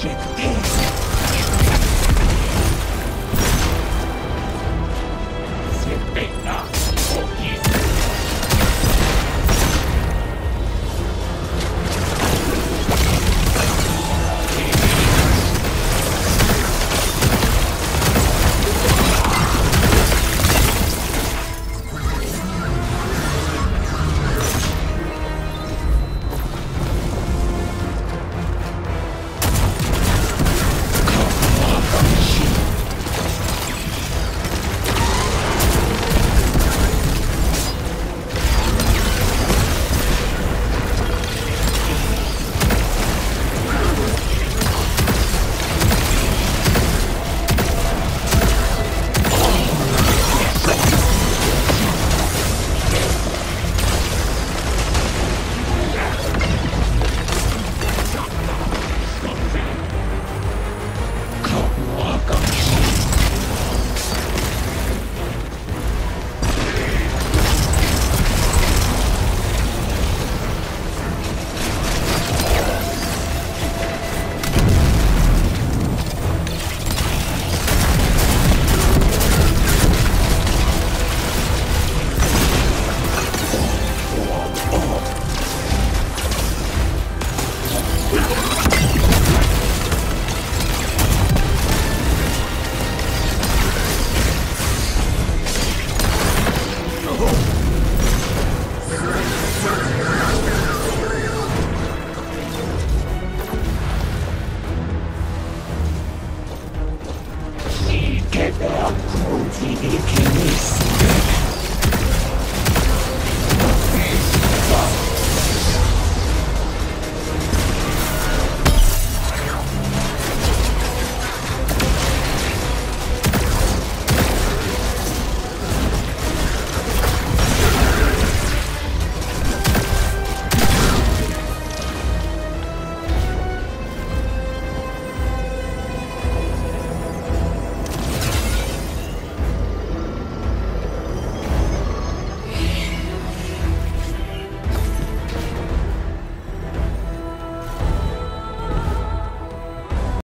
shit. Sneakily can miss.